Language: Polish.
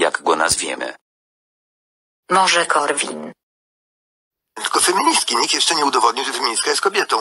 Jak go nazwiemy? Może Korwin. Tylko feministki. Nikt jeszcze nie udowodnił, że feministka jest kobietą.